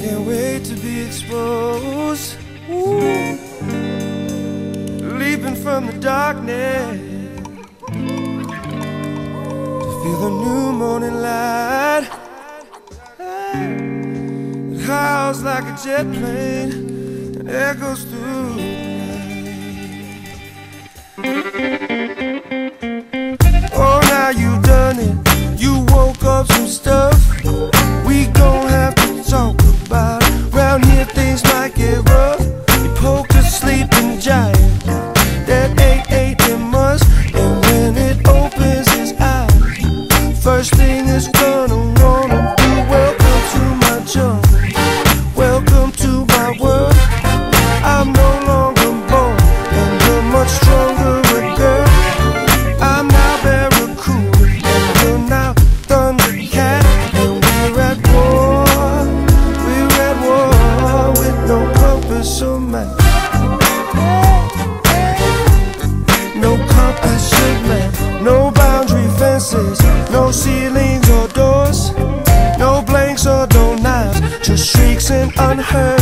can't wait to be exposed. Ooh. Leaping from the darkness to feel the new morning light. It howls like a jet plane and echoes through first thing it's gonna wanna do. Welcome to my jungle. Welcome to my world. I'm no longer born, and you're much stronger, girl. I'm now Barracuda, and you're now Thundercat, and we're at war. We're at war with no compass or map. No compass or map, no boundary fences, no ceilings or doors, no blanks or no knives, just shrieks and unheard